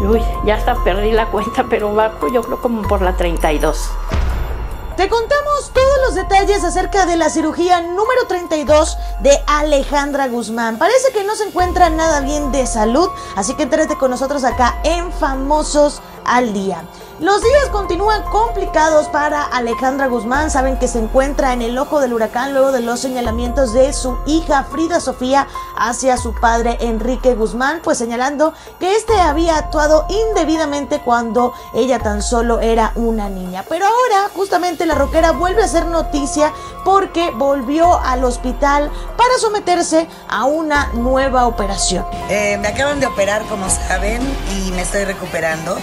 Uy, ya hasta perdí la cuenta, pero va pues, yo creo como por la 32. Te contamos todos los detalles acerca de la cirugía número 32 de Alejandra Guzmán. Parece que no se encuentra nada bien de salud, así que entérate con nosotros acá en Famosos al Día. Los días continúan complicados para Alejandra Guzmán. Saben que se encuentra en el ojo del huracán luego de los señalamientos de su hija Frida Sofía hacia su padre Enrique Guzmán, pues señalando que este había actuado indebidamente cuando ella tan solo era una niña. Pero ahora justamente la roquera vuelve a ser noticia porque volvió al hospital para someterse a una nueva operación. Eh, me acaban de operar, como saben, y me estoy recuperando.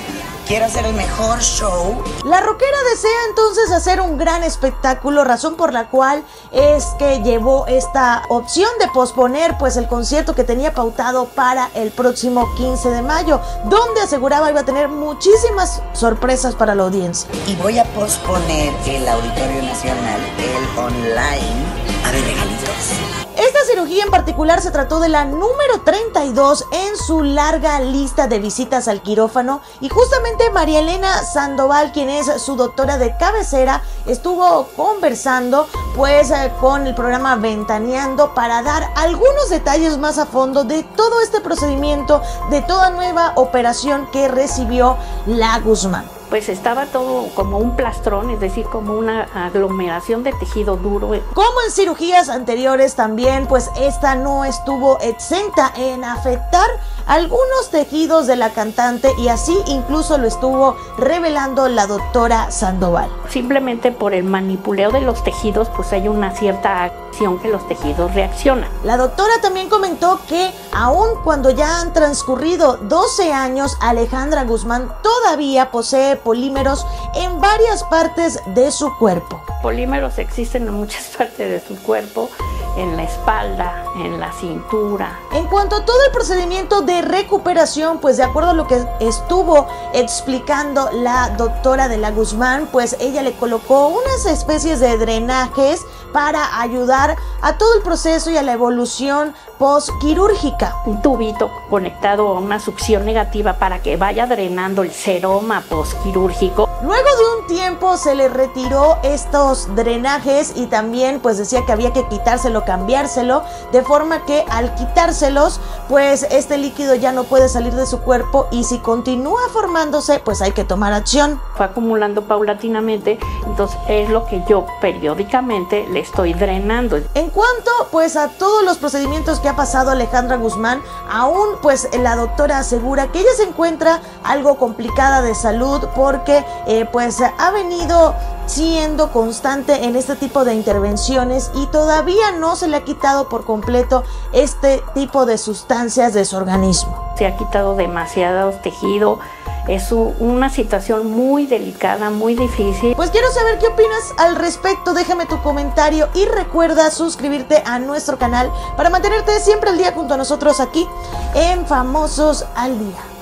Quiero hacer el mejor show. La rockera desea entonces hacer un gran espectáculo, razón por la cual es que llevó esta opción de posponer pues el concierto que tenía pautado para el próximo 15 de mayo, donde aseguraba iba a tener muchísimas sorpresas para la audiencia. Y voy a posponer el Auditorio Nacional, el online. A ver, regalitos. Esta cirugía en particular se trató de la número 32 en su larga lista de visitas al quirófano y justamente María Elena Sandoval, quien es su doctora de cabecera, estuvo conversando pues eh, con el programa Ventaneando para dar algunos detalles más a fondo de todo este procedimiento, de toda nueva operación que recibió la Guzmán pues estaba todo como un plastrón, es decir, como una aglomeración de tejido duro. Como en cirugías anteriores también, pues esta no estuvo exenta en afectar algunos tejidos de la cantante y así incluso lo estuvo revelando la doctora Sandoval. Simplemente por el manipuleo de los tejidos, pues hay una cierta acción que los tejidos reaccionan. La doctora también comentó que aun cuando ya han transcurrido 12 años, Alejandra Guzmán todavía posee polímeros en varias partes de su cuerpo. Polímeros existen en muchas partes de su cuerpo en la espalda, en la cintura. En cuanto a todo el procedimiento de recuperación, pues de acuerdo a lo que estuvo explicando la doctora de la Guzmán, pues ella le colocó unas especies de drenajes para ayudar a todo el proceso y a la evolución postquirúrgica. Un tubito conectado a una succión negativa para que vaya drenando el seroma postquirúrgico. Luego de un tiempo se le retiró estos drenajes y también pues decía que había que quitárselo, cambiárselo, de forma que al quitárselos pues este líquido ya no puede salir de su cuerpo y si continúa formándose pues hay que tomar acción. Fue acumulando paulatinamente, entonces es lo que yo periódicamente le estoy drenando. En cuanto pues a todos los procedimientos que ha pasado Alejandra Guzmán, aún pues la doctora asegura que ella se encuentra algo complicada de salud porque eh, pues ha venido siendo constante en este tipo de intervenciones y todavía no se le ha quitado por completo este tipo de sustancias de su organismo. Se ha quitado demasiado tejido es una situación muy delicada, muy difícil. Pues quiero saber qué opinas al respecto, déjame tu comentario y recuerda suscribirte a nuestro canal para mantenerte siempre al día junto a nosotros aquí en Famosos al Día.